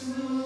True.